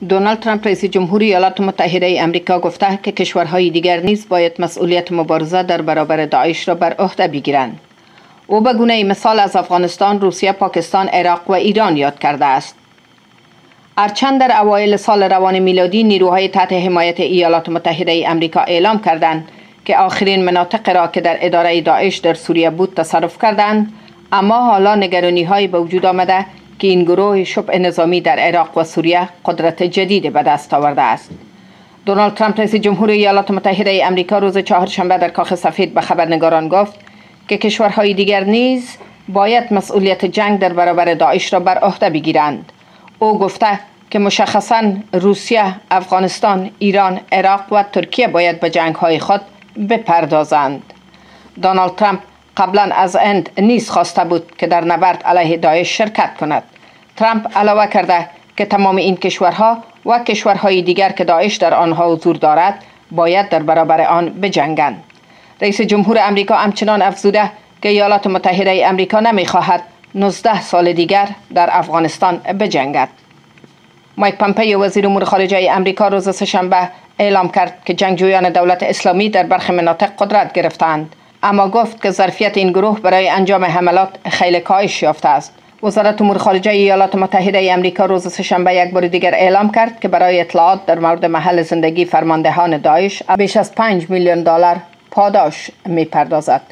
دونالد ترامپ رئیس جمهوری ایالات متحده امریکا گفته که کشورهای دیگر نیز باید مسئولیت مبارزه در برابر داعش را بر عهده بگیرند. او به گونه مثال از افغانستان، روسیه، پاکستان، عراق و ایران یاد کرده است. ارچند در اوایل سال روان میلادی نیروهای تحت حمایت ایالات متحده ای امریکا اعلام کردند که آخرین مناطق را که در اداره داعش در سوریه بود تصرف کردند اما حالا نگرانی های به وجود آمده که این گروه شبه نظامی در عراق و سوریه قدرت جدید به دست آورده است دونالد ترامپ رئیس جمهور ایالات متحده ای امریکا روز چهارشنبه در کاخ سفید به خبرنگاران گفت که کشورهای دیگر نیز باید مسئولیت جنگ در برابر داعش را بر عهده بگیرند او گفته که مشخصا روسیه، افغانستان، ایران، عراق و ترکیه باید به جنگ های خود بپردازند. دونالد ترامپ قبلا از اند نیز خواسته بود که در نبرد علیه داعش شرکت کند. ترامپ علاوه کرده که تمام این کشورها و کشورهای دیگر که داعش در آنها حضور دارد باید در برابر آن بجنگند. رئیس جمهور امریکا همچنان افزوده که ایالات متحده ای امریکا نمی‌خواهد 19 سال دیگر در افغانستان بجنگد. مایک پمپی وزیر امور خارجه امریکا روز سهشنبه اعلام کرد که جنگجویان دولت اسلامی در برخی مناطق قدرت گرفتند اما گفت که ظرفیت این گروه برای انجام حملات خیلی کاهش یافته است وزارت امور خارجه ایالات متحده ای امریکا روز سهشنبه یک بار دیگر اعلام کرد که برای اطلاعات در مورد محل زندگی فرماندهان داعش بیش از 5 میلیون دلار پاداش می پردازد.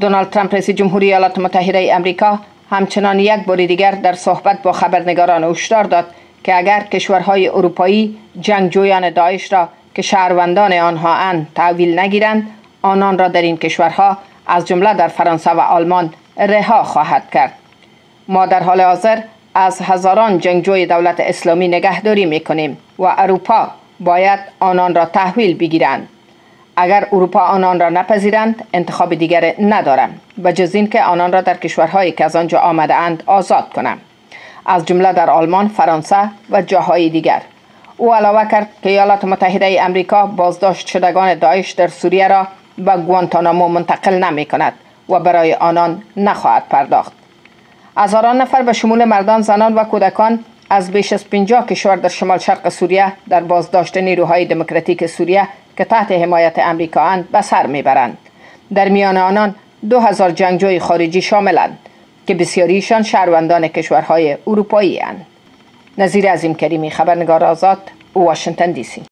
دونالد ترامپ رئیس جمهوری ایالات متحده ای امریکا همچنان یک بار دیگر در صحبت با خبرنگاران هشدار داد که اگر کشورهای اروپایی جنگجویان داعش را که شهروندان آنها اند تحویل نگیرند آنان را در این کشورها از جمله در فرانسه و آلمان رها خواهد کرد. ما در حال حاضر از هزاران جنگجوی دولت اسلامی نگهداری می‌کنیم و اروپا باید آنان را تحویل بگیرند. اگر اروپا آنان را نپذیرند انتخاب دیگر ندارند و جز که آنان را در کشورهایی که از آنجا آمده اند آزاد کنند از جمله در آلمان، فرانسه و جاهای دیگر. او علاوه کرد که ایالات متحده ای امریکا بازداشت شدگان داعش در سوریه را به گوانتانامو منتقل نمی کند و برای آنان نخواهد پرداخت. هزاران نفر به شمول مردان زنان و کودکان از بیش از 50 کشور در شمال شرق سوریه در بازداشت نیروهای دموکراتیک سوریه که تحت حمایت امریکا اند به سر می‌برند. در میان آنان دو هزار جنگجوی خارجی شاملند که بسیاریشان شهروندان کشورهای اروپایی اند. نظیر عظیم کریمی خبرنگار آزاد واشنگتن دی سی.